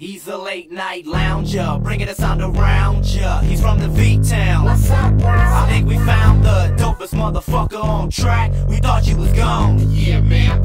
He's a late night lounger, bringing the sound around ya. He's from the V-Town. What's up, bro? I think we found the dopest motherfucker on track. We thought you was gone. Yeah, man,